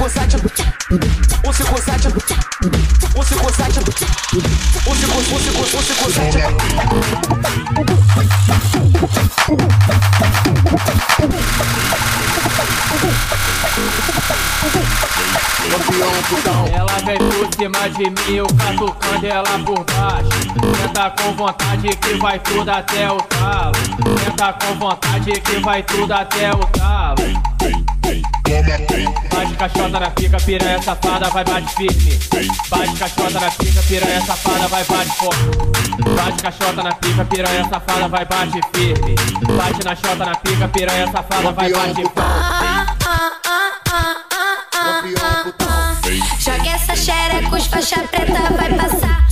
我是过山车，我是过山车，我是过山车，我是过我是过我是过山车。Ela vem por cima de mim, eu catucando ela por baixo. Tenta com vontade que vai tudo até o talo. Tenta com vontade que vai tudo até o talo. Bate caixota na pica, piranha safada, vai bate firme. Bate caixota na pica, piranha safada, vai bate forte. Bate caixota na pica, piranha safada, vai bate firme. Bate na chota na pica, piranha safada, vai bate putão. Joga essa xereca, os faixa preta vai passar.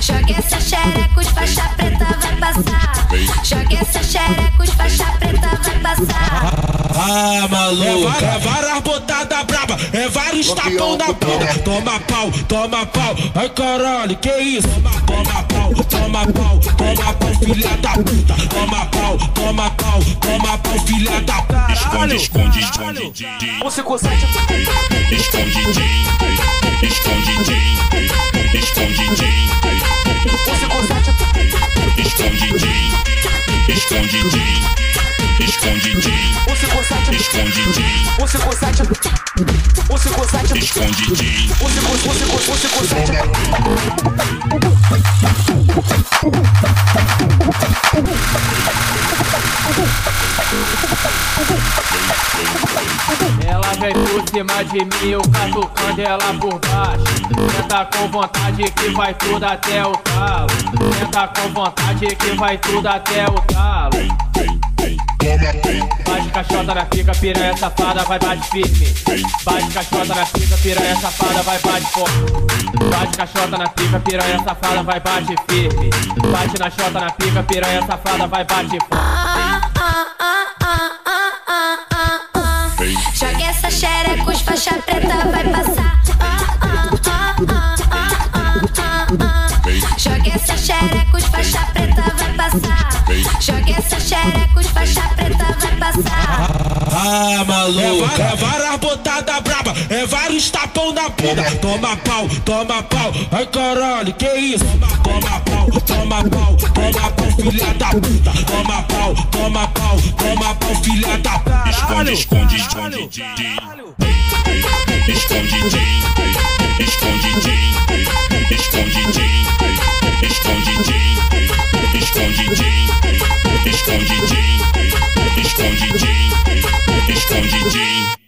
Joga essa xereca, os faixa preta vai passar. Joga essa xereca, os faixa preta vai passar. Ah, maluco. É várias botadas braba, é vários tapão da boca. Toma pau, toma pau. Ai caralho, que isso? Toma, toma pau, toma pau, toma pau, filha da puta. Toma pau, toma pau, toma pau, filha da puta. Esconde, esconde, esconde, esconde. Você consegue. Escondidinho, escondidinho, escondidinho, Você consegue. escondidinho, escondidinho, escondidinho, Você consegue. escondidinho, Você consegue. Você consegue. escondidinho. Você consegue. Você consegue. Ela vem por cima de mim, eu catucando ela por baixo. Senta com vontade que vai tudo até o talo. Senta com vontade que vai tudo até o talo. Bate caixota na pica, piranha safada, vai bate firme. Bate caixota na pica, piranha safada, vai bate forte. Bate caixota na pica, piranha safada, vai bate firme. Bate na chota na pica, piranha safada, vai bate forte. Joga essa xereca, os faixa preta vai passar. Joga essa xereca, os faixa preta Ah, maluco. É várias botadas braba, é vários tapão da bunda. Toma pau, toma pau. Ai caralho, que isso? Toma pau, toma pau, toma pau, filha da puta. Toma pau, toma pau, toma pau, filha da puta. Esconde, esconde, escondidinho, escondidinho, escondidinho, escondidinho, com o